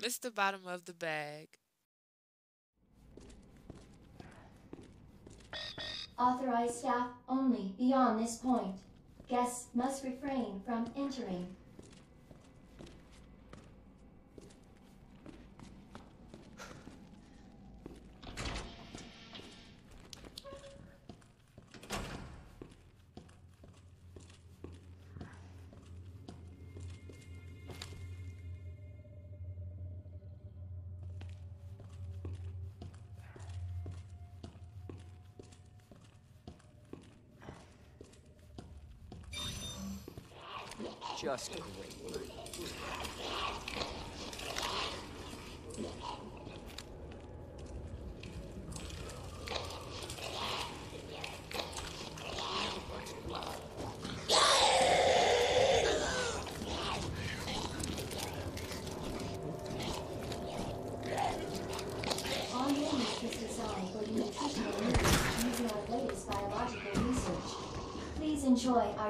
It's the bottom of the bag. Authorized staff only beyond this point. Guests must refrain from entering. Just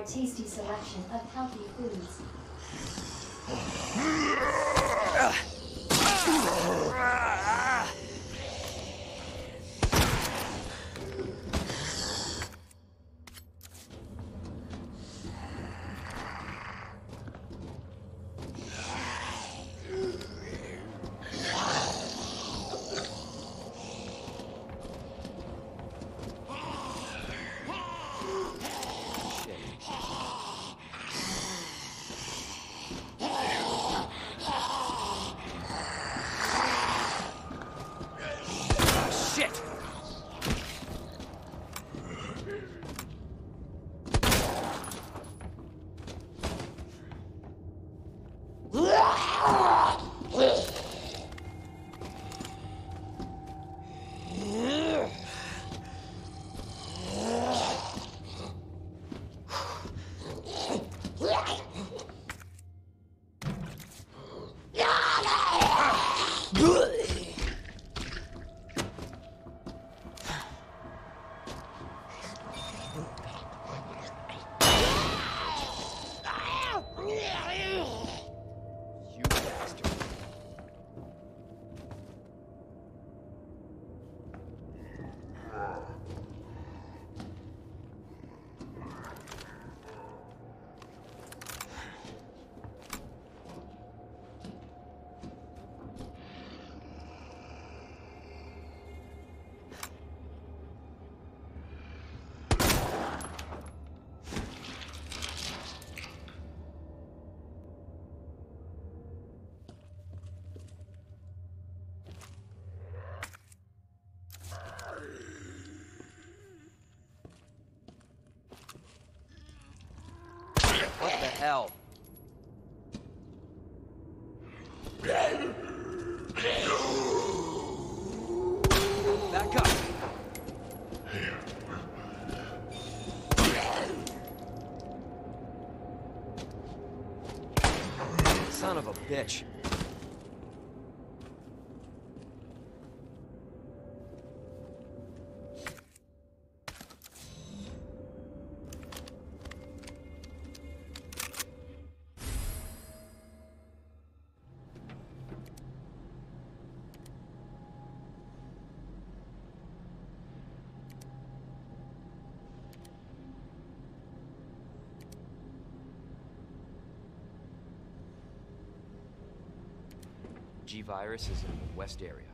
tasty selection of healthy foods. What G-Virus is in the west area.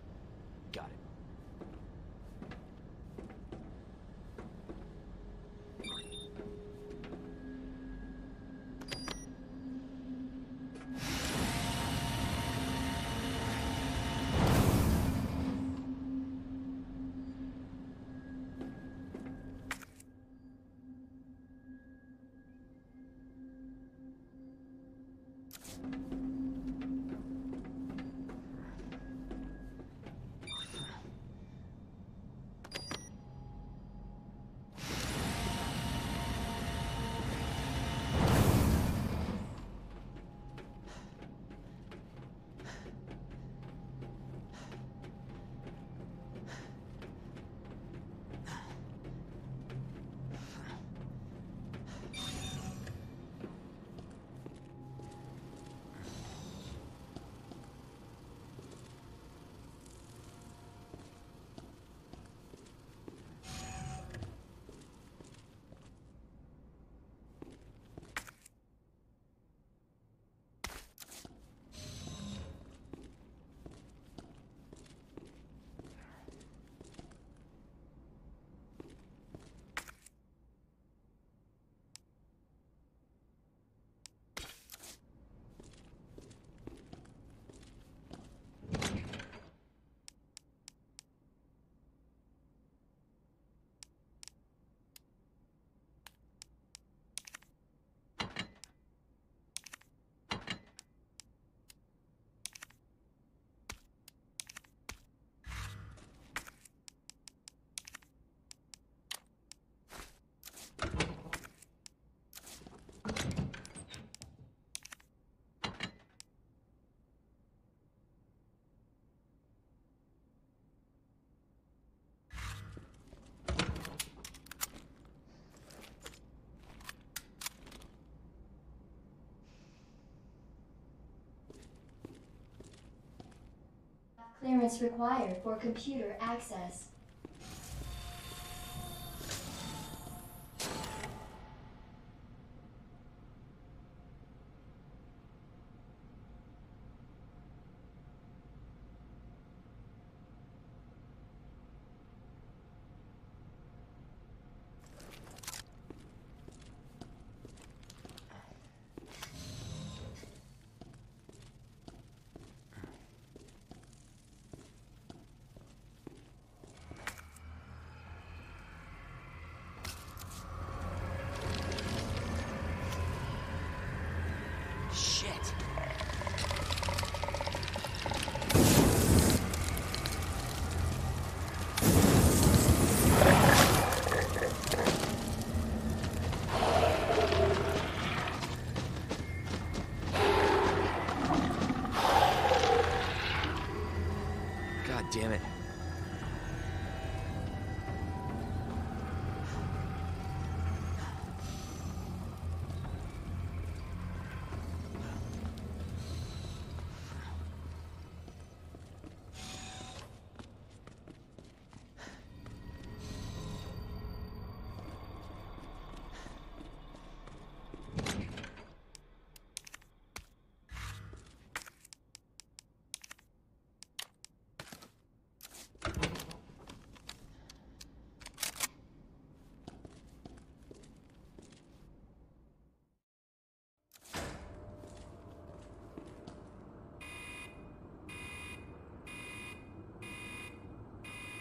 Clearance required for computer access.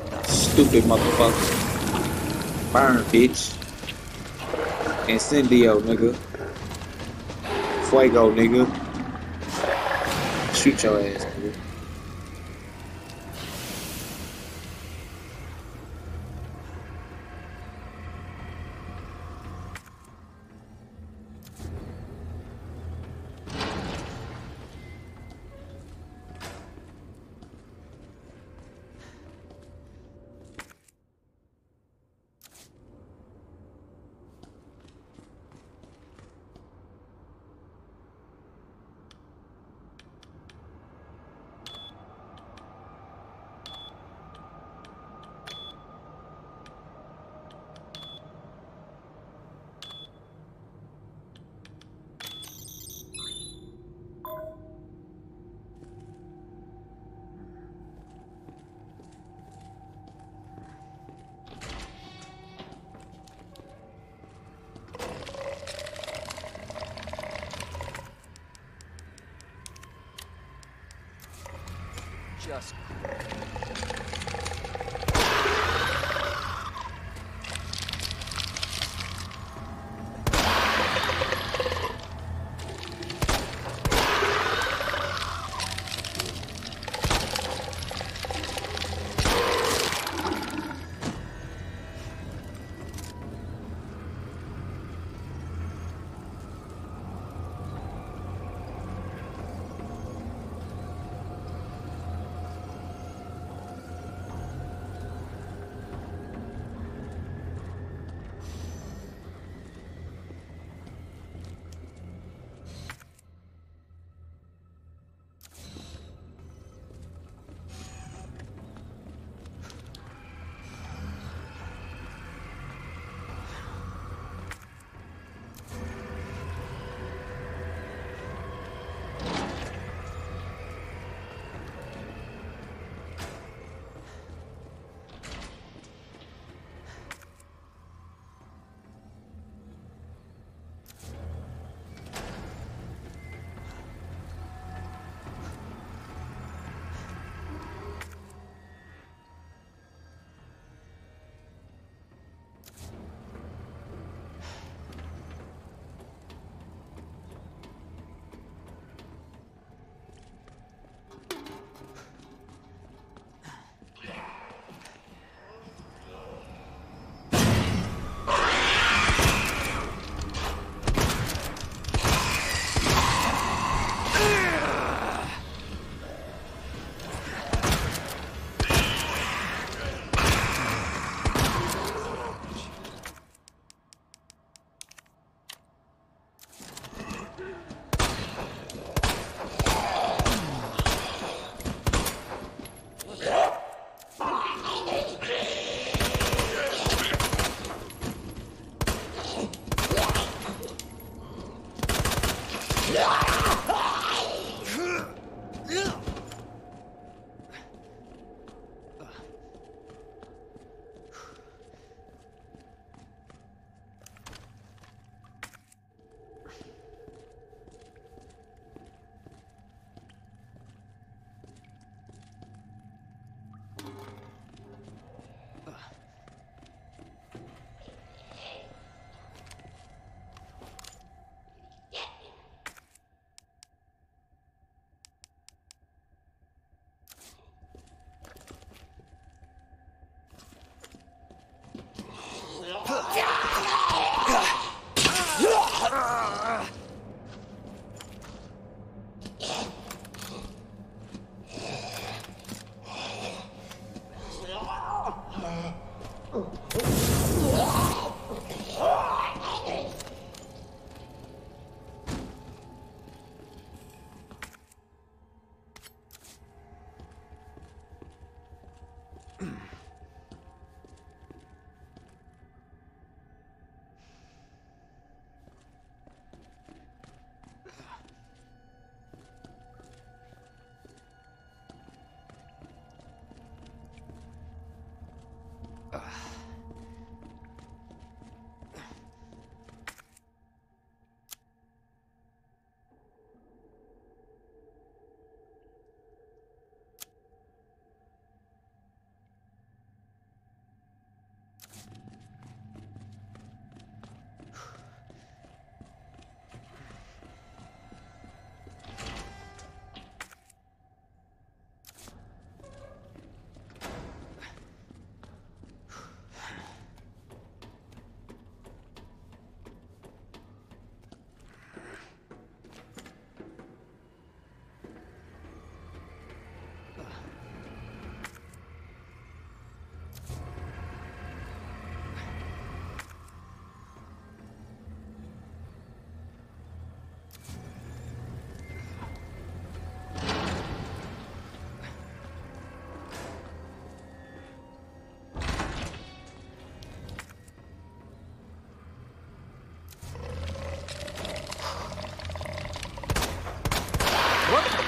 What the? Stupid motherfucker. Burn, bitch. Incendio, nigga. Fuego, nigga. Shoot your ass, nigga. Just Son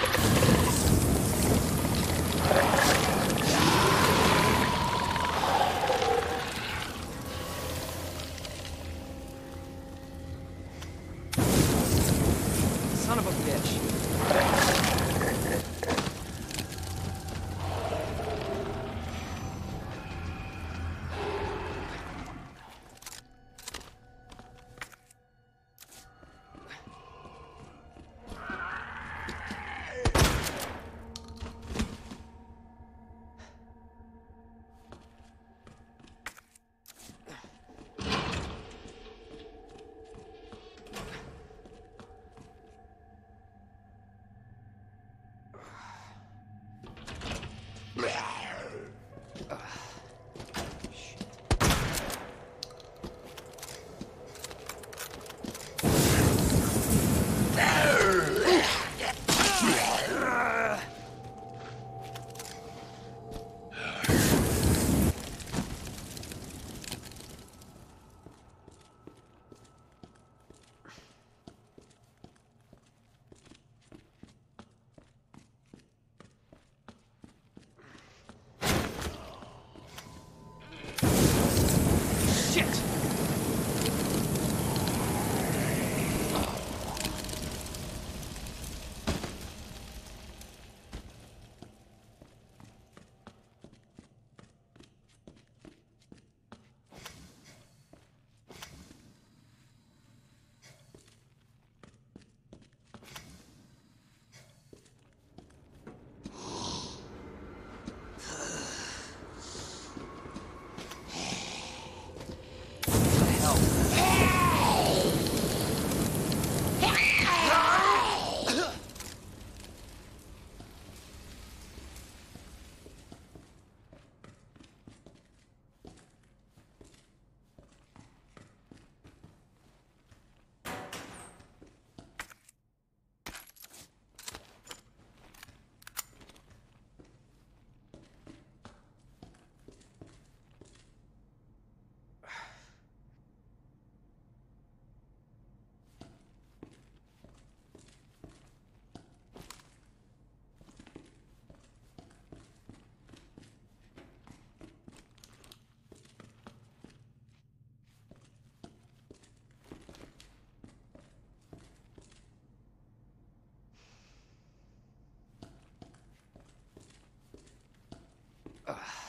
Ugh.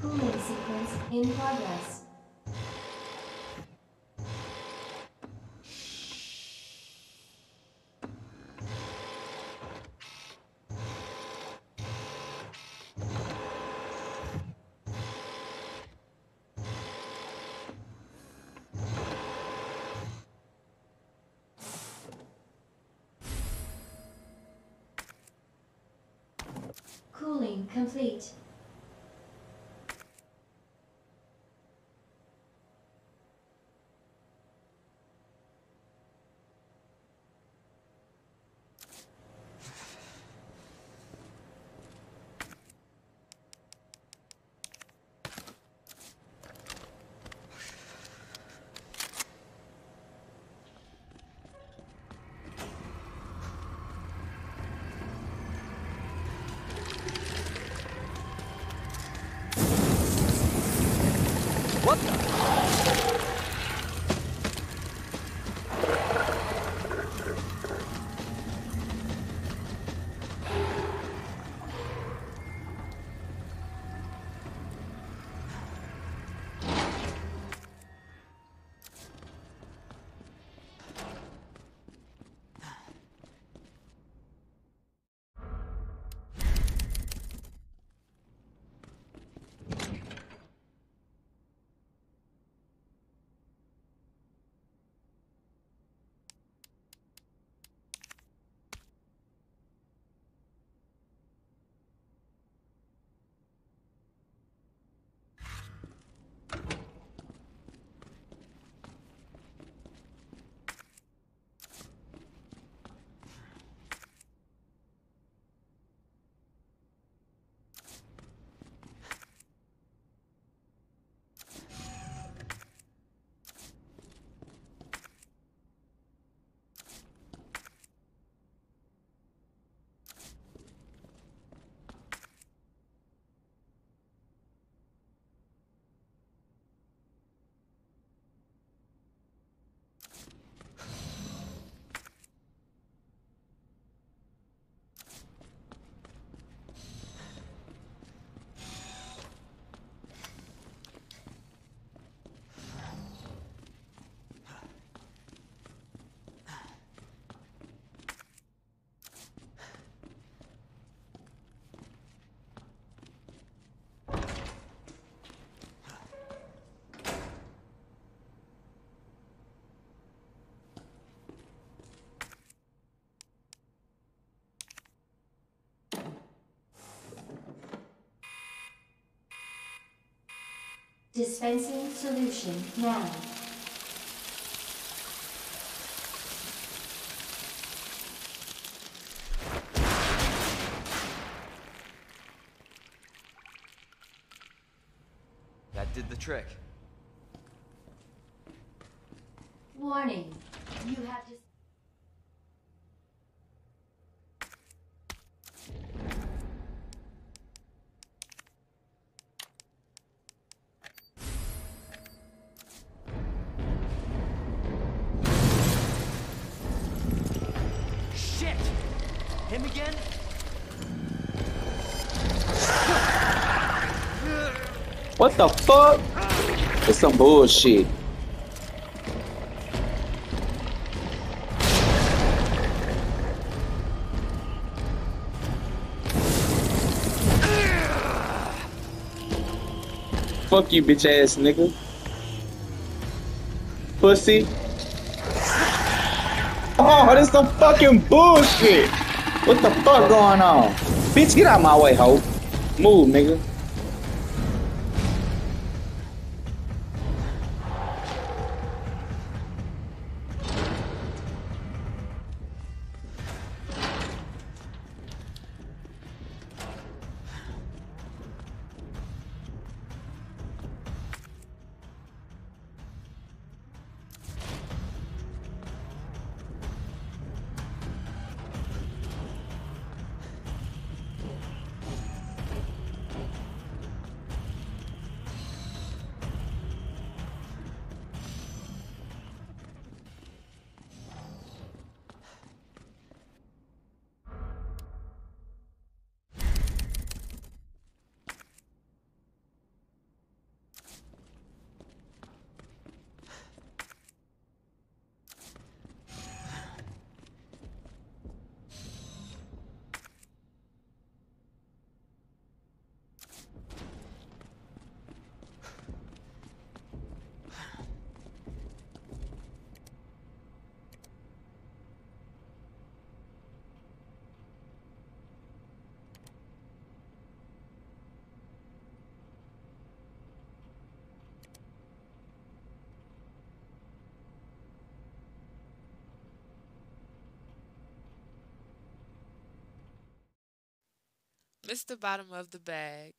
Cooling sequence in progress. Cooling complete. What the? Dispensing solution now. That did the trick. the fuck? It's some bullshit. Fuck you, bitch ass nigga. Pussy. Oh, this some fucking bullshit. What the fuck going on? Bitch, get out my way, hoe. Move, nigga. Missed the bottom of the bag.